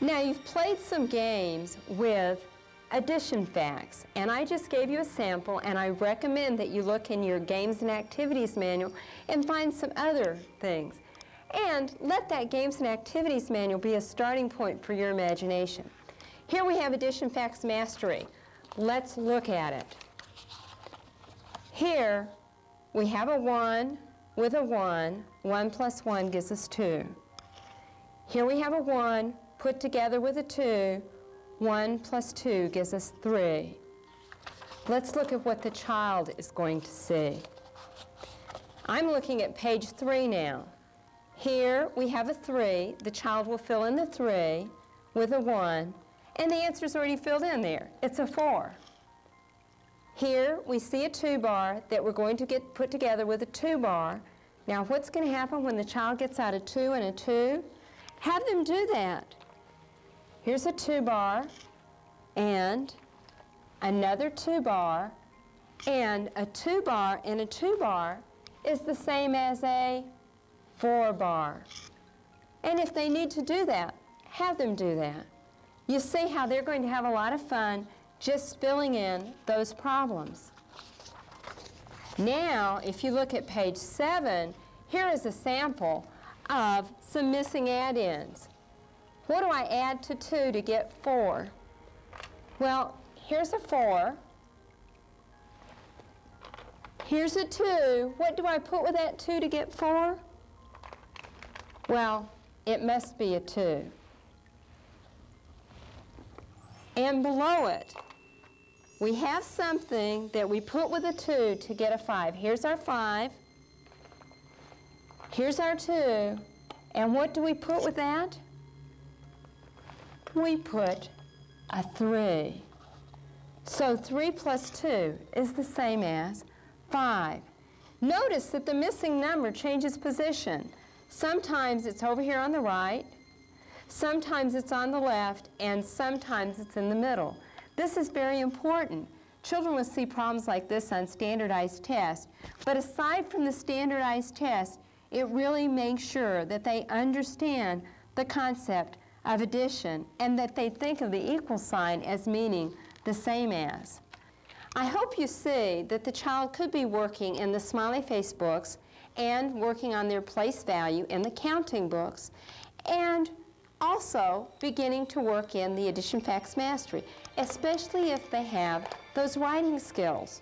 Now you've played some games with addition facts, and I just gave you a sample, and I recommend that you look in your games and activities manual and find some other things. And let that games and activities manual be a starting point for your imagination. Here we have addition facts mastery. Let's look at it. Here we have a 1 with a 1. 1 plus 1 gives us 2. Here we have a 1 put together with a 2. 1 plus 2 gives us 3. Let's look at what the child is going to see. I'm looking at page 3 now. Here we have a 3. The child will fill in the 3 with a 1, and the answer is already filled in there. It's a 4. Here we see a 2 bar that we're going to get put together with a 2 bar. Now what's going to happen when the child gets out a 2 and a 2? Have them do that. Here's a 2 bar and another 2 bar and a 2 bar and a 2 bar is the same as a 4 bar. And if they need to do that, have them do that. You see how they're going to have a lot of fun just filling in those problems. Now, if you look at page 7, here is a sample of some missing addends. What do I add to 2 to get 4? Well, here's a 4. Here's a 2. What do I put with that 2 to get 4? Well, it must be a 2. And below it, we have something that we put with a 2 to get a 5. Here's our 5. Here's our 2. And what do we put with that? We put a 3. So 3 plus 2 is the same as 5. Notice that the missing number changes position. Sometimes it's over here on the right, sometimes it's on the left, and sometimes it's in the middle. This is very important. Children will see problems like this on standardized tests, but aside from the standardized test, it really makes sure that they understand the concept of addition and that they think of the equal sign as meaning the same as. I hope you see that the child could be working in the smiley face books and working on their place value in the counting books and also beginning to work in the addition facts mastery, especially if they have those writing skills.